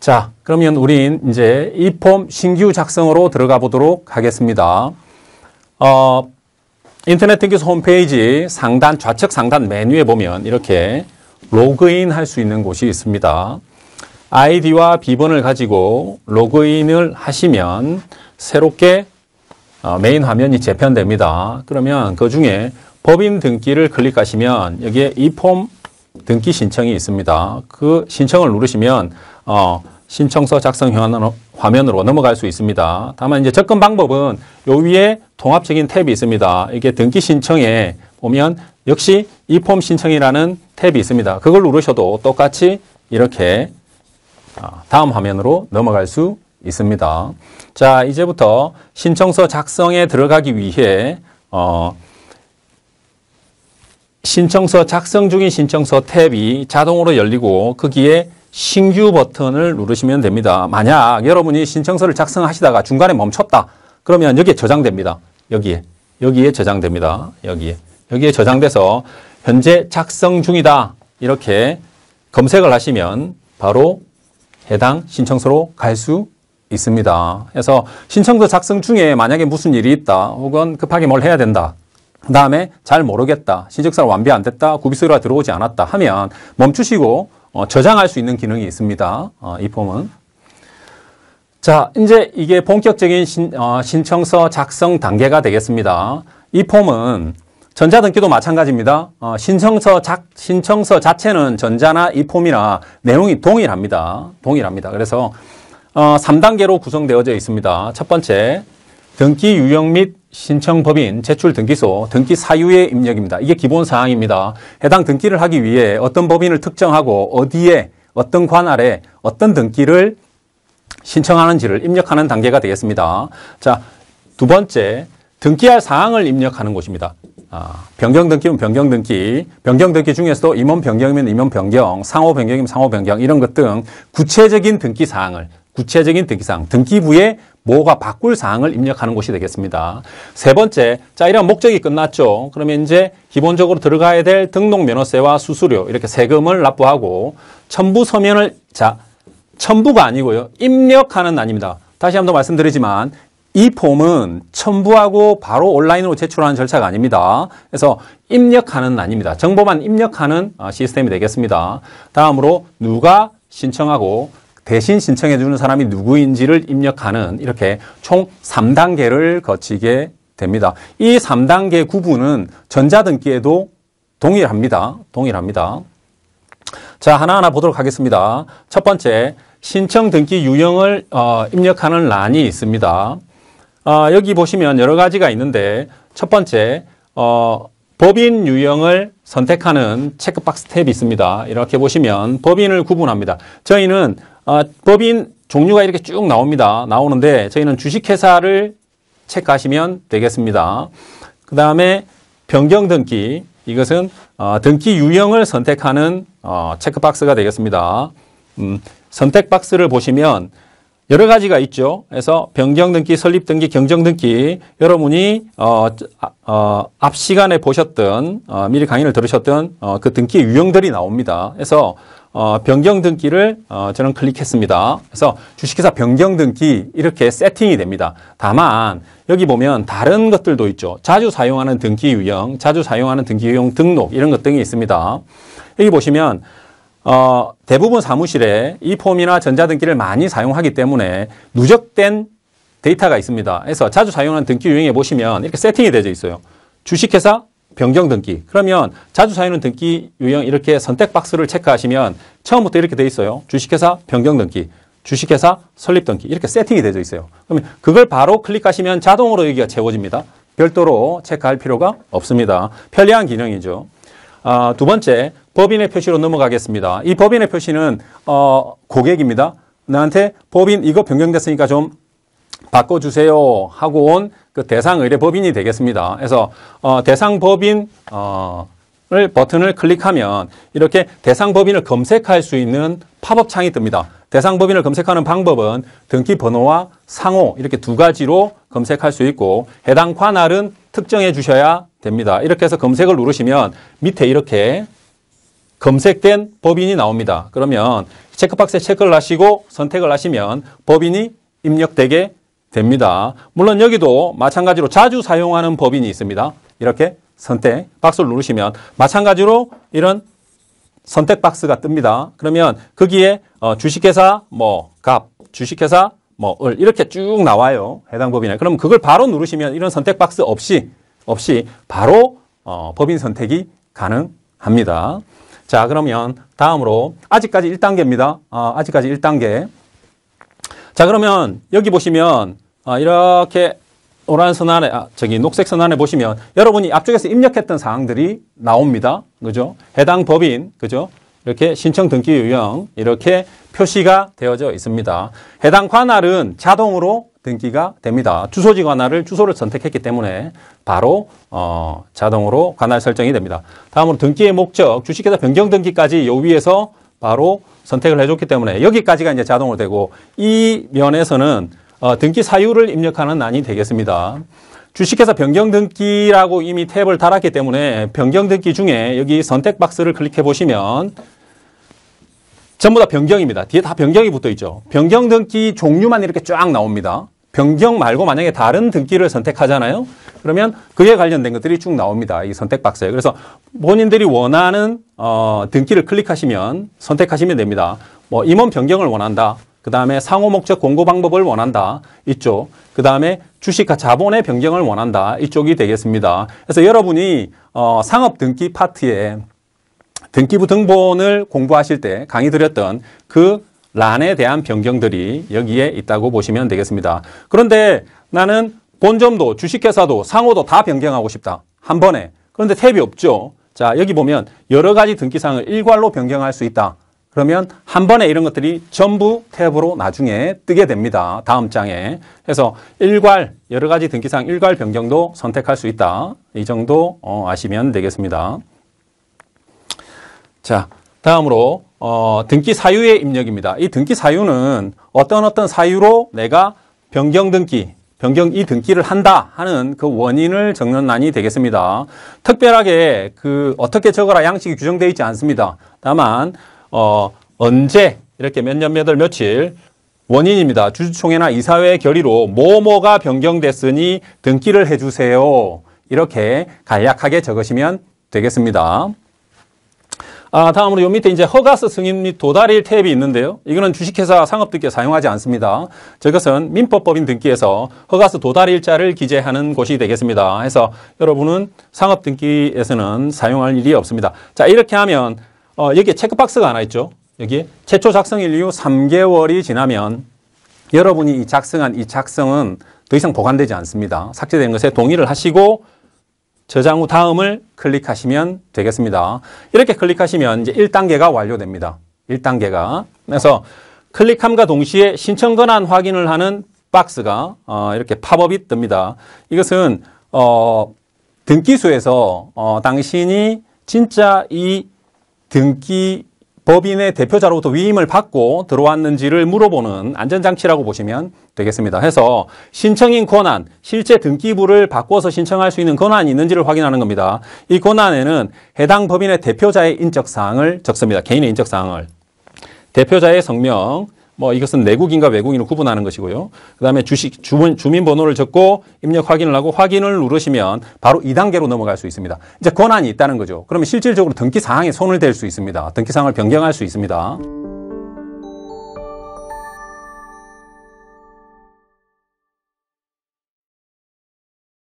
자, 그러면 우린 이제 e-Form 신규 작성으로 들어가 보도록 하겠습니다. 어, 인터넷 등기소 홈페이지 상단, 좌측 상단 메뉴에 보면 이렇게 로그인 할 수 있는 곳이 있습니다. 아이디와 비번을 가지고 로그인을 하시면 새롭게 어, 메인 화면이 재편됩니다. 그러면 그 중에 법인 등기를 클릭하시면 여기에 e-Form 등기 신청이 있습니다. 그 신청을 누르시면 어, 신청서 작성 화면으로 넘어갈 수 있습니다. 다만 이제 접근 방법은 요 위에 통합적인 탭이 있습니다. 이게 등기 신청에 보면 역시 이 폼 신청이라는 탭이 있습니다. 그걸 누르셔도 똑같이 이렇게 어, 다음 화면으로 넘어갈 수 있습니다. 자, 이제부터 신청서 작성에 들어가기 위해 어, 신청서 작성 중인 신청서 탭이 자동으로 열리고 거기에 신규 버튼을 누르시면 됩니다. 만약 여러분이 신청서를 작성하시다가 중간에 멈췄다. 그러면 여기에 저장됩니다. 여기에. 여기에 저장됩니다. 여기에. 여기에 저장돼서 현재 작성 중이다. 이렇게 검색을 하시면 바로 해당 신청서로 갈 수 있습니다. 그래서 신청서 작성 중에 만약에 무슨 일이 있다. 혹은 급하게 뭘 해야 된다. 그 다음에 잘 모르겠다. 신청서가 완비 안 됐다. 구비서류가 들어오지 않았다 하면 멈추시고 어, 저장할 수 있는 기능이 있습니다. 어, 이 폼은. 자, 이제 이게 본격적인 신, 어, 신청서 작성 단계가 되겠습니다. 이 폼은 전자등기도 마찬가지입니다. 어, 신청서 작, 신청서 자체는 전자나 이 폼이나 내용이 동일합니다. 동일합니다. 그래서 어, 3단계로 구성되어져 있습니다. 첫 번째, 등기 유형 및 신청법인, 제출 등기소, 등기 사유의 입력입니다. 이게 기본 사항입니다. 해당 등기를 하기 위해 어떤 법인을 특정하고 어디에 어떤 관할에 어떤 등기를 신청하는지를 입력하는 단계가 되겠습니다. 자, 두 번째, 등기할 사항을 입력하는 곳입니다. 아, 변경 등기면 변경 등기, 변경 등기 중에서도 임원 변경이면 임원 변경, 상호 변경이면 상호 변경 이런 것 등 구체적인 등기 사항을 구체적인 등기사항, 등기부에 뭐가 바꿀 사항을 입력하는 곳이 되겠습니다. 세 번째, 자, 이런 목적이 끝났죠. 그러면 이제 기본적으로 들어가야 될 등록 면허세와 수수료, 이렇게 세금을 납부하고 첨부 서면을, 자, 첨부가 아니고요. 입력하는 아닙니다. 다시 한번 말씀드리지만 이 폼은 첨부하고 바로 온라인으로 제출하는 절차가 아닙니다. 그래서 입력하는 아닙니다. 정보만 입력하는 어, 시스템이 되겠습니다. 다음으로 누가 신청하고 대신 신청해 주는 사람이 누구인지를 입력하는 이렇게 총 3단계를 거치게 됩니다. 이 3단계 구분은 전자등기에도 동일합니다. 동일합니다. 자, 하나하나 보도록 하겠습니다. 첫 번째, 신청 등기 유형을 어, 입력하는 란이 있습니다. 어, 여기 보시면 여러 가지가 있는데 첫 번째, 어, 법인 유형을 선택하는 체크박스 탭이 있습니다. 이렇게 보시면 법인을 구분합니다. 저희는 어, 법인 종류가 이렇게 쭉 나옵니다. 나오는데 저희는 주식회사를 체크하시면 되겠습니다. 그 다음에 변경 등기 이것은 어, 등기 유형을 선택하는 어, 체크박스가 되겠습니다. 음, 선택 박스를 보시면 여러 가지가 있죠. 그래서 변경 등기, 설립 등기, 경정 등기 여러분이 어, 어, 앞 시간에 보셨던 어, 미리 강의를 들으셨던 어, 그 등기 유형들이 나옵니다. 그래서 어, 변경 등기를 어, 저는 클릭했습니다. 그래서 주식회사 변경 등기 이렇게 세팅이 됩니다. 다만 여기 보면 다른 것들도 있죠. 자주 사용하는 등기 유형, 자주 사용하는 등기 유형 등록 이런 것 등이 있습니다. 여기 보시면 어, 대부분 사무실에 이 폼이나 전자등기를 많이 사용하기 때문에 누적된 데이터가 있습니다. 그래서 자주 사용하는 등기 유형에 보시면 이렇게 세팅이 되어 있어요. 주식회사 변경 등기. 그러면 자주 사용하는 등기 유형 이렇게 선택 박스를 체크하시면 처음부터 이렇게 돼 있어요. 주식회사 변경 등기, 주식회사 설립 등기 이렇게 세팅이 되어 있어요. 그러면 그걸 바로 클릭하시면 자동으로 여기가 채워집니다. 별도로 체크할 필요가 없습니다. 편리한 기능이죠. 아, 두 번째, 법인의 표시로 넘어가겠습니다. 이 법인의 표시는 어, 고객입니다. 나한테 법인 이거 변경됐으니까 좀 바꿔주세요 하고 온 그 대상 의뢰 법인이 되겠습니다. 그래서 어, 대상 법인 어, 을 버튼을 클릭하면 이렇게 대상 법인을 검색할 수 있는 팝업 창이 뜹니다. 대상 법인을 검색하는 방법은 등기 번호와 상호 이렇게 두 가지로 검색할 수 있고 해당 관할은 특정해 주셔야 됩니다. 이렇게 해서 검색을 누르시면 밑에 이렇게 검색된 법인이 나옵니다. 그러면 체크박스에 체크를 하시고 선택을 하시면 법인이 입력되게 됩니다. 물론 여기도 마찬가지로 자주 사용하는 법인이 있습니다. 이렇게 선택 박스를 누르시면 마찬가지로 이런 선택 박스가 뜹니다. 그러면 거기에 어, 주식회사 뭐 갑, 주식회사 뭐 을 이렇게 쭉 나와요. 해당 법인에. 그럼 그걸 바로 누르시면 이런 선택 박스 없이 없이 바로 어, 법인 선택이 가능합니다. 자, 그러면 다음으로 아직까지 1단계입니다. 어, 아직까지 1단계. 자, 그러면 여기 보시면 어, 이렇게 노란 선 안에, 아, 저기 녹색 선 안에 보시면 여러분이 앞쪽에서 입력했던 사항들이 나옵니다. 그죠? 해당 법인, 그죠? 이렇게 신청 등기 유형 이렇게 표시가 되어져 있습니다. 해당 관할은 자동으로 등기가 됩니다. 주소지 관할을 주소를 선택했기 때문에 바로 어, 자동으로 관할 설정이 됩니다. 다음으로 등기의 목적, 주식회사 변경 등기까지 요 위에서 바로 선택을 해줬기 때문에 여기까지가 이제 자동으로 되고 이 면에서는 어, 등기 사유를 입력하는 난이 되겠습니다. 주식회사 변경 등기라고 이미 탭을 달았기 때문에 변경 등기 중에 여기 선택 박스를 클릭해 보시면 전부 다 변경입니다. 뒤에 다 변경이 붙어 있죠. 변경 등기 종류만 이렇게 쫙 나옵니다. 변경 말고 만약에 다른 등기를 선택하잖아요. 그러면 그에 관련된 것들이 쭉 나옵니다. 이 선택 박스에. 그래서 본인들이 원하는 어, 등기를 클릭하시면 선택하시면 됩니다. 뭐 임원 변경을 원한다. 그 다음에 상호 목적 공고 방법을 원한다. 이쪽. 그 다음에 주식과 자본의 변경을 원한다. 이쪽이 되겠습니다. 그래서 여러분이 어, 상업 등기 파트에 등기부 등본을 공부하실 때 강의 드렸던 그 란에 대한 변경들이 여기에 있다고 보시면 되겠습니다. 그런데 나는 본점도 주식회사도 상호도 다 변경하고 싶다. 한 번에. 그런데 탭이 없죠. 자, 여기 보면 여러 가지 등기사항을 일괄로 변경할 수 있다. 그러면 한 번에 이런 것들이 전부 탭으로 나중에 뜨게 됩니다. 다음 장에. 그래서 일괄, 여러 가지 등기사항 일괄 변경도 선택할 수 있다. 이 정도 어, 아시면 되겠습니다. 자, 다음으로 어, 등기 사유의 입력입니다. 이 등기 사유는 어떤 어떤 사유로 내가 변경 등기, 변경 이 등기를 한다 하는 그 원인을 적는 난이 되겠습니다. 특별하게 그 어떻게 적어라 양식이 규정되어 있지 않습니다. 다만 어, 언제 이렇게 몇 년 몇월 며칠 원인입니다. 주주총회나 이사회 결의로 뭐뭐가 변경됐으니 등기를 해주세요. 이렇게 간략하게 적으시면 되겠습니다. 아, 다음으로 요 밑에 이제 허가서 승인 및 도달일 탭이 있는데요. 이거는 주식회사 상업등기에 사용하지 않습니다. 저것은 민법법인 등기에서 허가서 도달일자를 기재하는 곳이 되겠습니다. 해서 여러분은 상업등기에서는 사용할 일이 없습니다. 자, 이렇게 하면 어, 여기에 체크박스가 하나 있죠. 여기 최초 작성일 이후 3개월이 지나면 여러분이 이 작성한 이 작성은 더 이상 보관되지 않습니다. 삭제된 것에 동의를 하시고 저장 후 다음을 클릭하시면 되겠습니다. 이렇게 클릭하시면 이제 1단계가 완료됩니다. 1단계가. 그래서 클릭함과 동시에 신청 권한 확인을 하는 박스가 어, 이렇게 팝업이 뜹니다. 이것은 어, 등기소에서 어, 당신이 진짜 이 등기 법인의 대표자로부터 위임을 받고 들어왔는지를 물어보는 안전장치라고 보시면 되겠습니다. 해서 신청인 권한, 실제 등기부를 바꿔서 신청할 수 있는 권한이 있는지를 확인하는 겁니다. 이 권한에는 해당 법인의 대표자의 인적사항을 적습니다. 개인의 인적사항을. 대표자의 성명, 뭐 이것은 내국인과 외국인을 구분하는 것이고요. 그 다음에 주식, 주민, 주민번호를 적고 입력 확인을 하고 확인을 누르시면 바로 2단계로 넘어갈 수 있습니다. 이제 권한이 있다는 거죠. 그러면 실질적으로 등기 사항에 손을 댈 수 있습니다. 등기 사항을 변경할 수 있습니다.